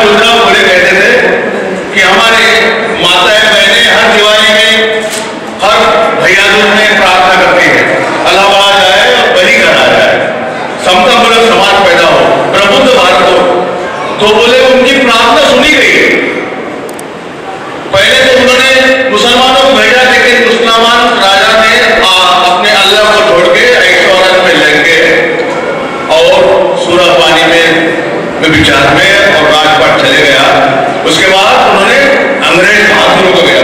اتنا بڑے رہتے تھے کہ ہمارے ماتا بہنیں ہر دیوالی میں ہر بھیادوں میں پرارتھنا کرتی ہیں۔ اللہ آ جائے اور بلی کرا جائے سمتا بڑا سماج پیدا ہو پربدھ بھارت ہو تو بولے ان کی پرارتھنا سنی گئی۔ ہے پہلے تو انہوں نے مسلمان کے میں اور راج پاٹ چلے گیا۔ اس کے بعد انہوں نے انگریز کو گیا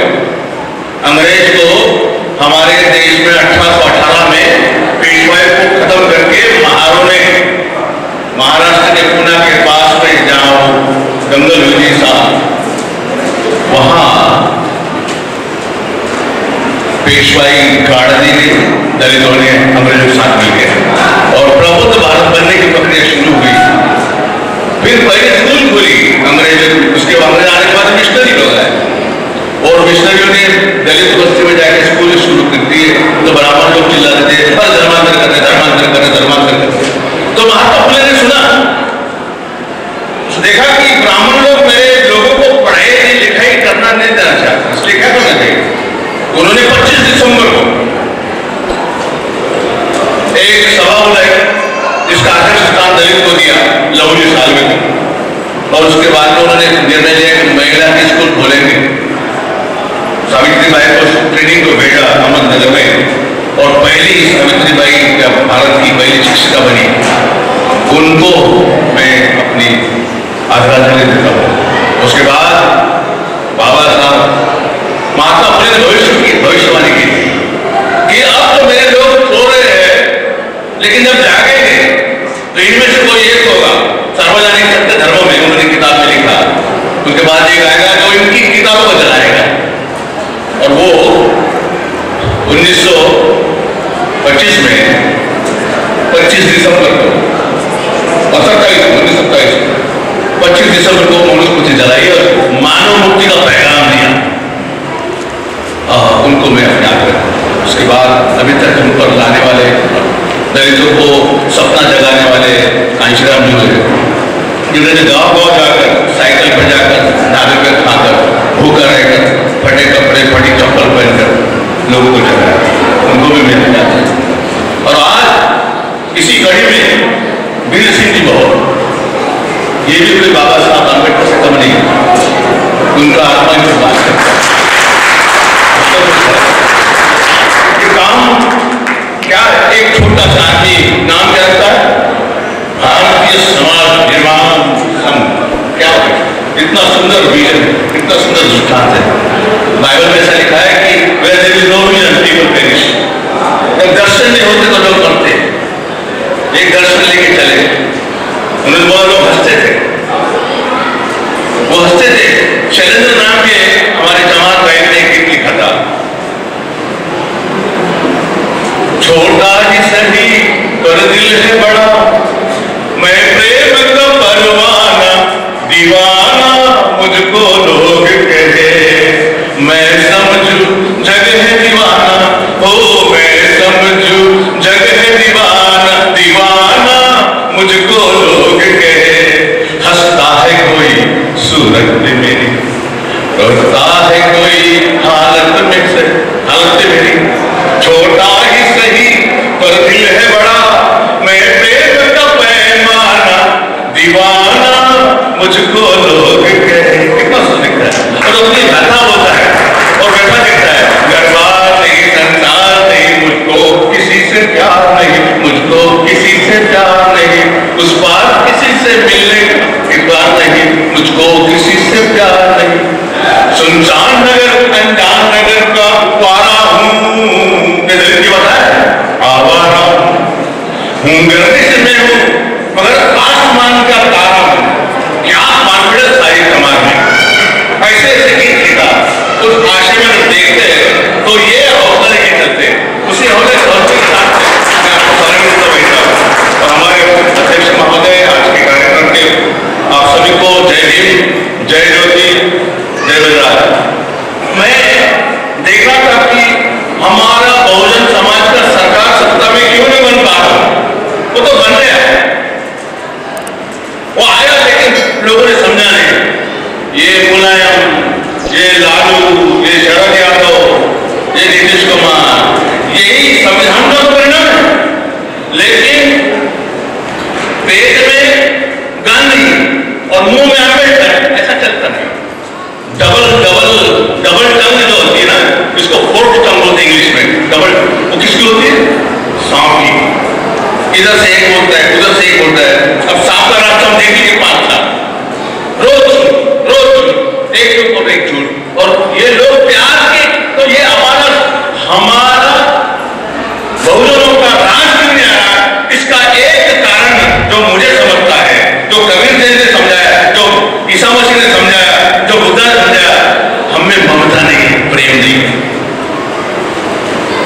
انگریز کو ہمارے دیش میں اٹھارہ سو اٹھارہ میں پیشوائے کو ختم کر کے مہاروں نے مہاراشٹر کے پونا کے پاس میں جہاں گنگل صاحب۔ وہاں پیشوائی گاڑ دی گئی دلتوں نے انگریزوں کے ساتھ مل گیا اور پربدھ بھارت بننے کی پرکریا شروع ہوئی۔ لیکن پہلے اسکول کھولی انگریز اس کے بعد آنے کے بعد مشنری کا بنی ان کو میں اپنی آزادی آدراجلی دیتا ہوں۔ اس کے بعد بابا صاحب ماتا اپنے بھوشیہ کی بھوشیہ کی تھی۔ کہ اب تو میرے لوگ سو رہے ہیں، لیکن جب جا گئے گے، تو ان میں سے کوئی ایک ہوگا۔ سروجانک ستیہ دھرموں میں انہوں نے کتاب میں لکھا۔ ان کے بعد یہ آئے گا جو ان کی کتابوں کو جلائے گا۔ اور وہ انیس سو پچیس میں پچیس دسمبر کو۔ اور ستائیس کو انیس ستائیس۔ کو پچیس دسمبر کو انہوں نے کچھ جلائی اور مانو مکتی کا پیغام دیا۔ ان کو میں اپنے آپ رکھا اس کے بعد ابھی تک ان پر لانے والے دلتوں کو سپنا جگانے والے کانشرام جو ہے جنہوں نے گاؤں گاؤں جا کر، سائیکل پر جا کر ناوے پہ کھا کر، بھوکا رہ کر، پھٹے کپڑے، پھٹی چپل پہن کر لوگوں کو جگایا ان کو بھی میں نے جاتا کسی گھڑی میں بیر سندھ بہت یہ بھی کوئی بابا صاحب امبیڈکر سے کم نہیں۔ ان کا آتما کی بات کرتا کام کیا ایک چھوٹا نام کیا رکھتا ہے؟ بھارتیہ سماج نرمان کیا اتنا سندر اتنا سندر ہے۔ بائبل میں ایسا لکھا ہے کہ جب درشن نہیں ہوتے تو لوگ کرتے ہیں ایک درشن لے کے چلے۔ انہوں نے بہت لوگ ہنستے تھے۔ وہ ہنستے تھے۔ شہلندر نام کے ہمارے جماعت بھائی نے ایک لکھا تھا۔ چھوٹا جی سبھی پر دل ہے، بڑا لگتے میری۔ کرتا ہے کوئی حالت میں سے حالت میری۔ چھوٹا ہی سہی پر دل ہے بڑا۔ میں پیٹ کا پیمانہ، دیوانہ مجھ کو لوگ کہے کتنا سنکھ ہے۔ اور اپنی بھاتا ہوتا ہے۔ اور بیٹا کہتا ہے۔ گھربار نہیں سنسار نہیں مجھ کو کسی سے پیار نہیں۔ مجھ کو کسی سے پیار نہیں۔ اس بات کسی سے ملنے کی بات نہیں۔ مجھ کو نہیں سنسان نگر انجان نگر کا پارا ہوں کی بتا ہے آوارا ہوں گردش میں ہوں مگر آسمان کا تارا ہوں۔ کیا ایسے ایسے کی کتاب۔ اس آشے میں دیکھتے ہیں، تو یہ بات وہ تو بندہ ہمارا بہجنوں کا راج کیوں نہیں آ رہا اس کا ایک کارن جو مجھے سمجھتا ہے جو کبیر دیو نے سمجھایا جو عیسیٰ مسیح نے سمجھایا جو بدھا نے سمجھایا ہم میں ممتا نہیں ہے پریم نہیں ہے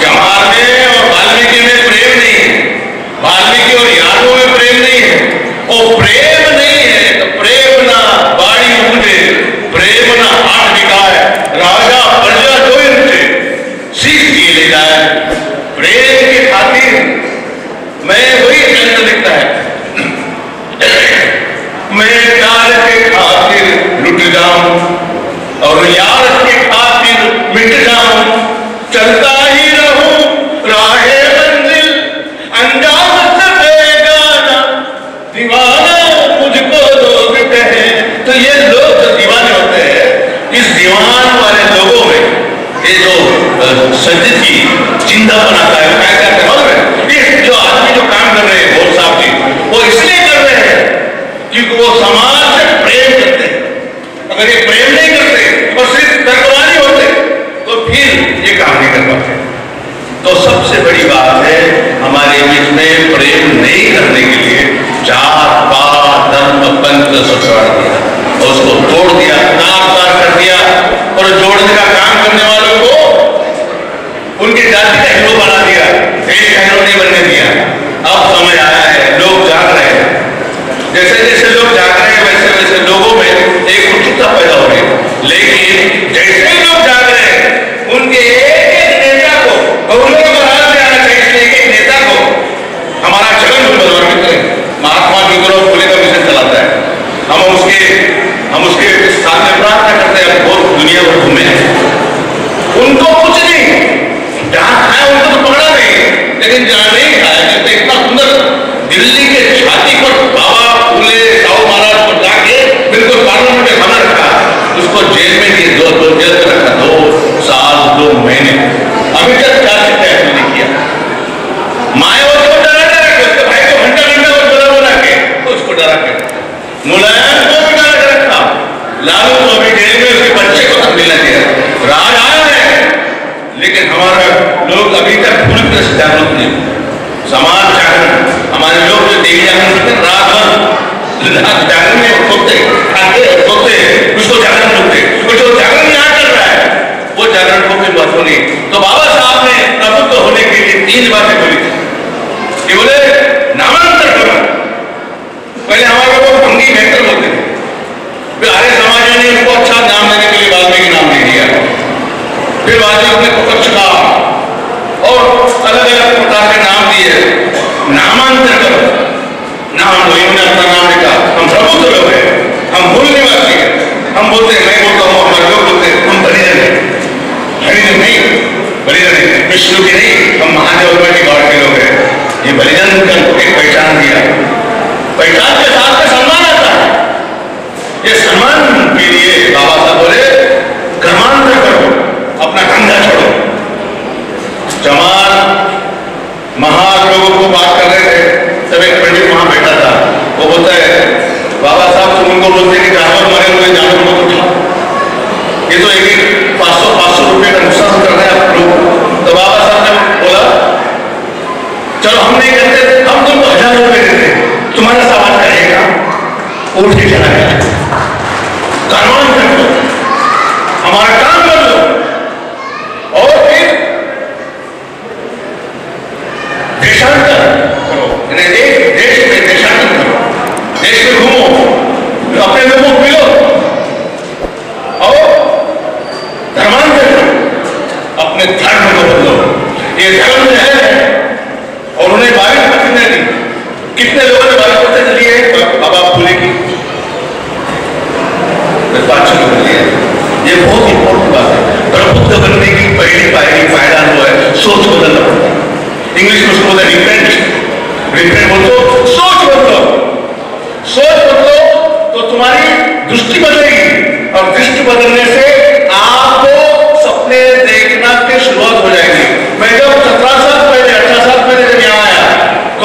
جمار میں اور والمیکی میں پریم نہیں ہے والمیکی اور یادوں میں پریم نہیں ہے اور پریم نہیں ہے تو پریم نہ باڑی مجھے پریم نہ ہاتھ نکائے راجا پرجا جو ان سے سیکھ دیے لے جائے پریم میں وہی چندر لکھتا ہے۔ میں پیار کے خاطر لٹ جاؤں اور یار کے خاطر مٹ جاؤں۔ چلتا ہی رہوں، راہ منزل انجام سے بیگانہ دیوانہ مجھ کو لوگ کہیں۔ تو یہ لوگ جو دیوانے ہوتے ہیں، اس دیوان والے لوگوں میں یہ جو سجد کی چندہ بناتا ہے وہ کیا کہتے ہیں معلوم ہے یہ جو آدمی جو کام کر رہے ہیں بہت صاحب جی وہ اس لیے کر رہے ہیں کیونکہ وہ سماج سے پریم کرتے ہیں۔ اگر یہ پریم نہیں کرتے اور صرف ترکوانی ہوتے، تو پھر یہ کام نہیں کر پاتے۔ تو سب سے بڑی بات ہے ہمارے بیچ میں پریم نہیں کرنے کے لیے جات، پات دھرم پنت سب دیا۔ اور اس کو توڑ دیا، تار تار کر دیا اور جوڑنے کا کام کرنے والوں کو ان کی جاتی کا ہیرو بنا دیا ایک کا ہیرو نہیں بننے دیا۔ اب سمجھ آیا ہے، لوگ جاگ رہے ہیں۔ جیسے جیسے لوگ جاگ رہے ہیں ویسے ویسے لوگوں میں ایک اتسکتا پیدا ہو رہی ہے لیکن جیسے ہی لوگ جاگ رہے ہیں ان کے ایک ایک نیتا کو گورنر کو راج میں آنا چاہیے ایک ایک نیتا کو ہمارا جگن بدور متر ہے مہاتما جگرو پورے کا مشن چلاتا ہے ہم اس کے ہم اس کے ساتھ میں پرارتھنا کرتے ہیں بہت دنیا بھر گھومے ہیں ان کو کچھ نہیں جہاں کھایا ان کو تو پکڑا نہیں لیکن جہاں نہیں کھایا جیسے اتنا سندر دلی کے چھاتی پر بابا پھولے ساؤ مہاراج کو جا کے بالکل پارلیمنٹ میں کھانا رکھا اس کو جیل میں دیے دو دو جیل میں رکھا دو سال دو مہینے ابھی تک کیا سکتا ہے نہیں کیا مائیں وہ اس کو ڈرا ڈرا کے اس کے بھائی کو گھنٹہ گھنٹہ کو بلا بلا کے اس کو ڈرا کے ملائم کو بھی ڈرا کے رکھا لالو کو بھی جیل میں اس کے بچے کو تک ملنا دیا راج آیا ہے لیکن ہمارا لوگ ابھی تک پوری طرح سے جاگروک نہیں سماج جاگرن ہمارے لوگ جو دیوی جاگرن کرتے ہیں رات بھر رات جاگرن میں سوتے کھاتے سوتے اس کو جاگرن کرتے اور جو جاگرن یہاں کر رہا ہے وہ جاگرن کو کوئی مہتو نہیں تو بابا صاحب نے پربھتو ہونے کے لیے تین باتیں بولی تھی یہ بولے نامانتر کرو پہلے ہمارے بہتر تھے پھر آرے نے کو اچھا نام دینے کے لیے نام دے دیا پھر نے اور الگ الگ پرکار کے نام دیے نامانتر کرو نام نے اپنا نام لکھا ہم پربھت لوگ ہیں ہم بھول نواسی ہیں ہم بولتے ہیں میں بولتا ہوں ہمارے لوگ بولتے ہیں ہم ہیں نہیں بلیدن نہیں وشنو کی نہیں ہم مہادیو کی گاڈ کے لوگ ہیں۔ یہ بلیدن کا ایک پہچان دیا پہچان کے ساتھ میں سلمان آتا ہے۔ یہ سلمان کے لیے بابا صاحب بولے کرمانتر کرو اپنا کندھا چھوڑو جمال مہار لوگوں کو بات کر رہے تھے۔ تب ایک پنڈت وہاں بیٹھا تھا۔ وہ بولتا ہے، بابا صاحب، تم ان کو بولتے کہ جانور مرے ہوئے جانور کو اٹھا یہ تو ایک Amen.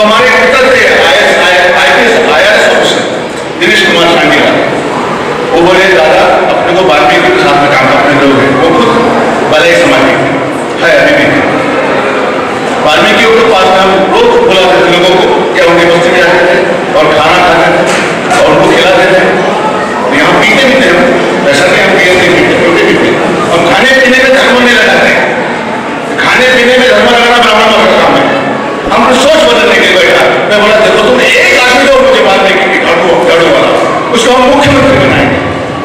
ہمارے متر تھے I S I P S I S officer Dinesh Kumar Shandi ji. کا وہ بولے، دادا، اپنے کو بالمیکی کے ساتھ میں کام کرنے لوگ ہیں وہ خود بلائی سماج کے ہے، ابھی بھی۔ بالمیکی کے اوپر پاس میں ہم روز بلاتے تھے لوگوں کو کہ ان کی بستی میں جاتے تھے اور کھانا کھاتے تھے اور ان کو کھلاتے تھے یہاں پیتے بھی تھے ہم ایسا نہیں ہم پیتے نہیں پیتے روٹی پیتے اور کھانے پینے میں دھرم نہیں لگاتے کھانے پینے میں دھرم لگانا براہمن کا کام ہے ہم نے سوچ بدلنے کے لیے بیٹھا میں بولا دیکھو تم ایک آدمی دو مجھے بالمیکی کی جھاڑو جھاڑو والا اس کو ہم مکھیہ منتری بنائیں گے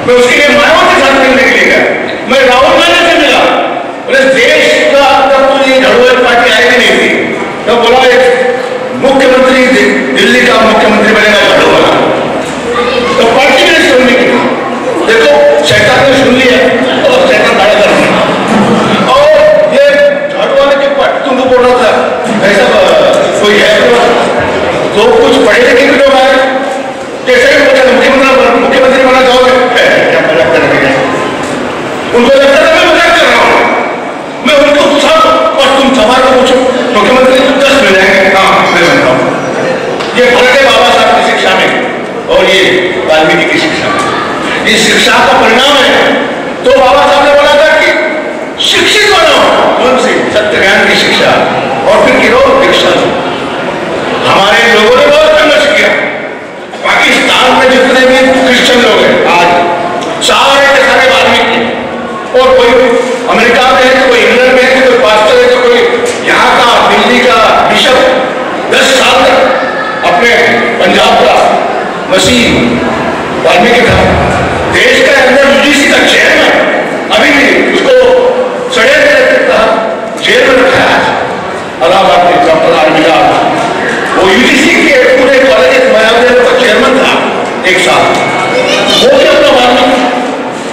میں اس کے لیے مایاوتی کے ساتھ ملنے کے لیے گیا میں راہل گاندھی سے ملا بولے دیش کا تب تو یہ جھاڑو والی پارٹی آئی بھی نہیں تھی تو بولا ایک مکھیہ منتری دلی کا مکھیہ منتری بنے گا جھاڑو والا تو پارٹی میں نے سننے کی دیکھو شیطان نے سن لیا اور شیطان داڑا کر دیا اور یہ جھاڑو والے کے پارٹی تم کو بول رہا تھا ایسا کوئی ہے تو کچھ پڑھے لکھے بھی لوگ آئے کیسے مکھیہ منتری مکھیہ منتری بنا چاہو گے کیا مزاق کر رہے ہیں ان کو لگتا تھا میں مزاق کر رہا ہوں میں ان کو سب اور تم سوال کو پوچھو مکھیہ منتری دس مل جائیں گے ہاں میں بنتا ہوں یہ فرق ہے بابا صاحب کی شکشا میں اور یہ والمیکی کی شکشا میں یہ شکشا کا پرنام ہے تو بابا صاحب نے بولا تھا کہ شکشت بنو کون سی ستیہ گیان کی شکشا اور پھر گرو دیکشا ہمارے لوگوں نے بہت سنگرش کیا پاکستان میں جتنے بھی کرسچن لوگ ہیں آج سارے کے سارے والمیکی اور کوئی امریکہ میں ہے کوئی انگلینڈ میں ہے کوئی پاسٹر ہے کوئی یہاں کا دلی کا بشپ دس سال تک اپنے پنجاب کا مسیح والمیکی تھا دیش کے اندر یو جی سی کا چیئرمین ابھی بھی اس کو سڑے میں تھا جیل میں رکھا ہے آج الہ آباد میں ڈاکٹر آر ملا وہ یو جی سی کے پورے کالج میاں کا چیئرمین تھا ایک سال۔ وہ بھی اپنا والمیکی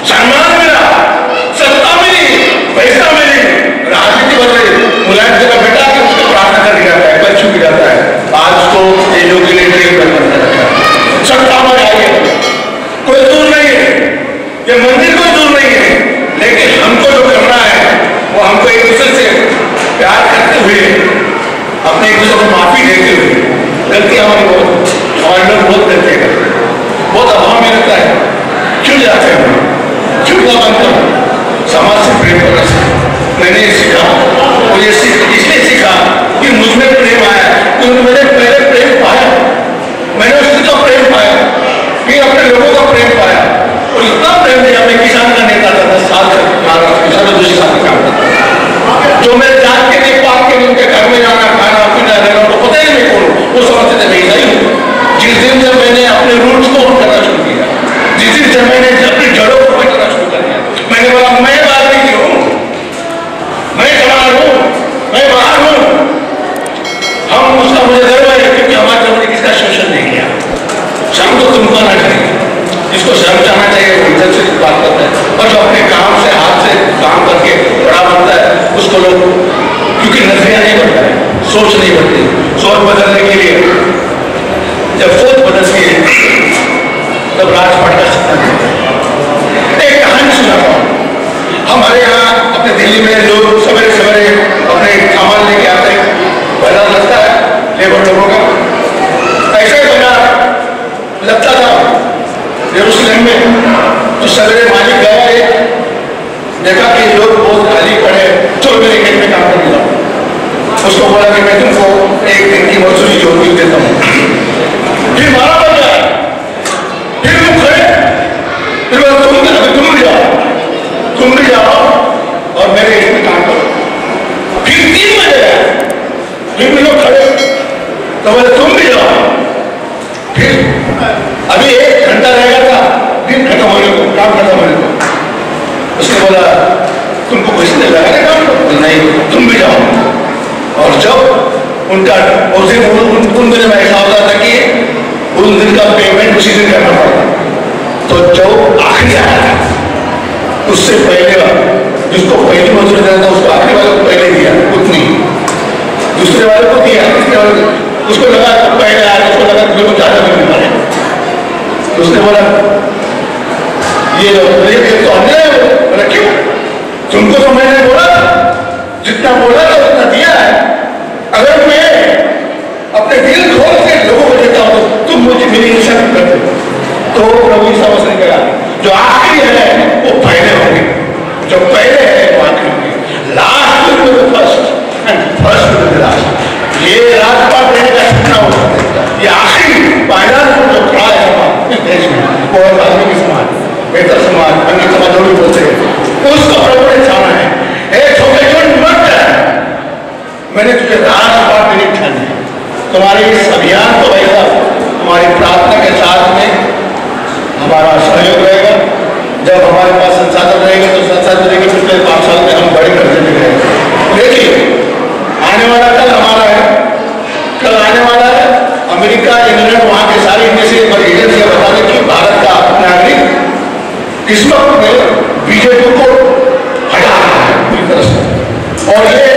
سنمان ملا ستا ملی پیسہ ملی راجنیتی بن رہی ملائم جی جگہ بیٹا کہ اس کو پرارتھنا کر دیا جاتا ہے کل چھپ جاتا ہے۔ آج تو یہ لوگ کے لیے ٹرین پر بنتا رکھا ہے ستا میں آئیے۔ کوئی دور نہیں ہے۔ یہ مندر کوئی دور نہیں ہے۔ لیکن ہم کو جو کرنا ہے، وہ ہم کو ایک دوسرے سے پیار کرتے ہوئے، اپنے ایک دوسرے کو معافی دیتے ہوئے غلطی ہماری بہت ہمارے لوگ بہت کرتے ہیں۔ لگتا ہے کیوں جاتے ہیں ہم جھوٹا بنتا ہوں سماج سے پریم کرنا سیکھا میں نے یہ سیکھا اور یہ سیکھ اس لیے سیکھا کہ مجھ میں پریم آیا کیونکہ میں نے پہلے پریم پایا میں نے اس کا پریم پایا پھر اپنے لوگوں کا پریم پایا اور اتنا پریم دیا میں کسان کا نیتا تھا دس سال تک مہاراشٹر کسان کا دوسری سال کام کرتا جو میں جان کے نہیں پاک کے ان کے گھر میں جانا کھانا پینا رہنا ان کو پتہ ہی نہیں کون وہ سمجھتے تھے میں عیسائی ہوں جس دن جب میں نے اپنے روٹس کو کرنا شروع کیا، جس دن جب میں نے اپنی جڑوں کو پکڑنا شروع کر دیا میں نے بولا، میں والمیکی ہوں۔ میں جوان ہوں۔ میں باہر ہوں۔ ہم اس کا مجھے گرو ہے کیونکہ ہمارے لوگوں نے کس کا شوشن نہیں کیا؟ شرم تو تم کو آنا چاہیے جس کو شرم چاہنا چاہیے، وہ عزت سے بات کرتا ہے۔ اور جو اپنے کام سے، ہاتھ سے کام کر کے بڑا بنتا ہے، اس کو لوگ، کیونکہ نظریہ نہیں بنتا ہے، سوچ نہیں بنتی۔ سوچ بدلنے کے لیے جب سوچ بدلتی ہے تب راج پٹ کا سکتا ہے ایک کہانی سناتا ہوں۔ ہمارے یہاں اپنے دلی میں لوگ سویرے سویرے اپنے سامان لے کے آتے ہیں پہلا لگتا ہے لیبر لوگوں کا۔ ایسا ہی بنا لگتا تھا یروشلم میں۔ تو سویرے مالک گیا ہے، دیکھا کہ لوگ بہت خالی پڑے چلو میرے گھر میں کام کرنے جاؤ اس کو بولا کہ میں تم کو ایک دن کی مزدوری جو دیتا ہوں۔ پھر مارا بن پھر تم کھڑے پھر تم تم بھی جاؤ تم بھی جاؤ اور میرے کام کرو پھر تین بجے پھر بھی لوگ کھڑے تو تم بھی جاؤ پھر ابھی ایک گھنٹہ رہ گیا تھا دن ختم ہونے کو کام ختم ہونے کو اس نے بولا تم کو کچھ نہیں لگا کام کو نہیں تم بھی جاؤ اور جب ان کا اس دن ان دنوں میں ایسا ہوتا تھا کہ اس دن کا پیمنٹ اسی دن کرنا پڑتا تو جو آخری آیا تھا اس سے پہلے والا جس کو پہلی مزدور دینا تھا اس کو آخری والے کو پہلے دیا اتنی دوسرے والے کو دیا اس کو لگا پہلے آیا اس کو لگا کہ وہ زیادہ ملنے والے اس نے بولا یہ تو انیائے ہو بولا کیوں تم کو تو میں نے بولا جتنا بولا تھا اتنا دیا ہے اگر میں اپنے دل کمپلیشن کرتے ہیں تو نبی صلی اللہ علیہ وسلم کہا جو آخری ہے وہ پہلے ہوں گے جو پہلے ہے وہ آخری ہوں گے last will first and first will last یہ راج پاٹ رہنے کا سپنا ہو سکتا ہے یہ آخری پائیدار جو کھڑا ہے ہمارے دیش میں وہ ہے آدمی کی سماج بہتر سماج بنگی سماج جو بھی بولتے ہیں اس کا پروڑے چھانا ہے اے چھوٹے جو مرد ہے میں نے تجھے راج پاٹ نہیں ٹھانی تمہارے اس ابھیان کو ایسا ہماری پرارتھنا کے ساتھ میں ہمارا سہیوگ رہے گا۔ جب ہمارے پاس سنسادن رہے گا تو سنسادن رہے گا پچھلے پانچ سال میں ہم بڑے قرضے میں گا دیکھیے، آنے والا کل ہمارا ہے۔ کل آنے والا ہے۔ امریکہ، انگلینڈ، وہاں کے ساری انڈسٹری پر ایجنسیاں بتا دیں کہ بھارت کا ناگرک اس وقت میں بی جے پی کو ہٹا رہا ہے۔ اور یہ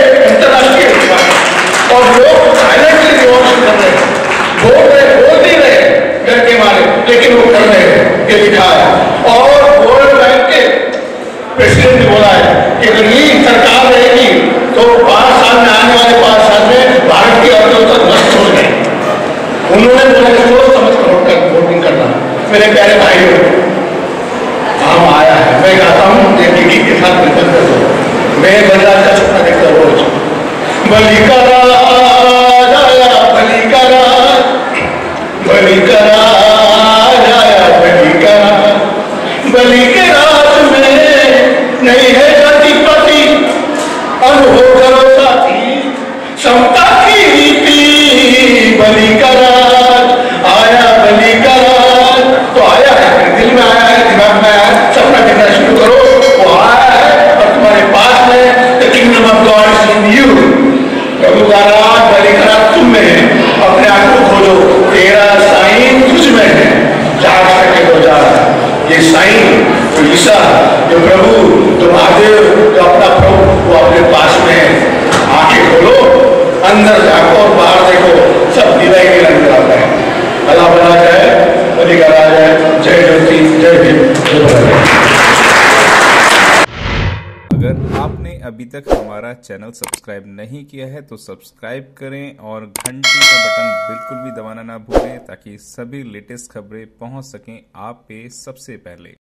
میرے پیارے بھائی کام آیا ہے۔ میں کہتا ہوں کے ساتھ میں بندہ کر سکتا روز بلی کرا میں آیا ہے دماغ میں آیا ہے کہنا شروع کرو وہ آیا ہے اور تمہارے پاس the kingdom of God is in you کا راج تم میں ہے اپنے آپ کو کھوجو تیرا سائن تجھ میں ہے چار سکے ہے یہ سائن جو عیسیٰ جو جو اپنا وہ اپنے پاس میں ہے آنکھیں کھولو اندر جاکو اور باہر دیکھو سب دیوائی کے اندر آتا ہے اللہ بنا جائے کا راج ہے۔ جے جوتی جے اگر آپ نے ابھی تک ہمارا چینل سبسکرائب نہیں کیا ہے تو سبسکرائب کریں اور گھنٹی کا بٹن بالکل بھی دبانا نہ بھولیں تاکہ سبھی لیٹسٹ خبریں پہنچ سکیں آپ پہ سب سے پہلے۔